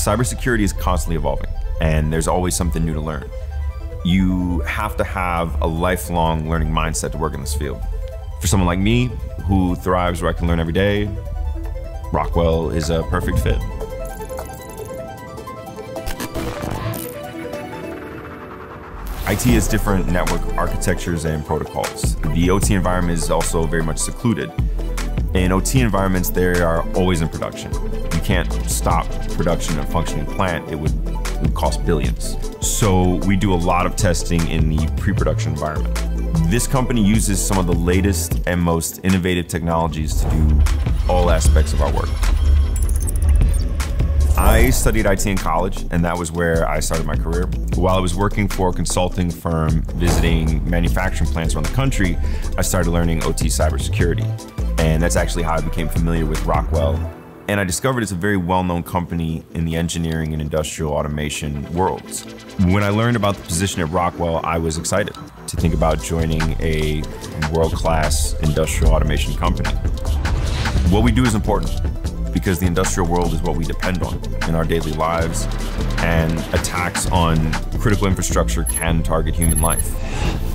cybersecurity is constantly evolving, and there's always something new to learn. You have to have a lifelong learning mindset to work in this field. For someone like me, who thrives where I can learn every day, Rockwell is a perfect fit. IT has different network architectures and protocols. The OT environment is also very much secluded. In OT environments, they are always in production. You can't stop production of a functioning plant, it would, it would cost billions. So we do a lot of testing in the pre-production environment. This company uses some of the latest and most innovative technologies to do all aspects of our work. I studied IT in college, and that was where I started my career. While I was working for a consulting firm visiting manufacturing plants around the country, I started learning OT cybersecurity. And that's actually how I became familiar with Rockwell. And I discovered it's a very well known company in the engineering and industrial automation worlds. When I learned about the position at Rockwell, I was excited to think about joining a world class industrial automation company. What we do is important because the industrial world is what we depend on in our daily lives, and attacks on critical infrastructure can target human life.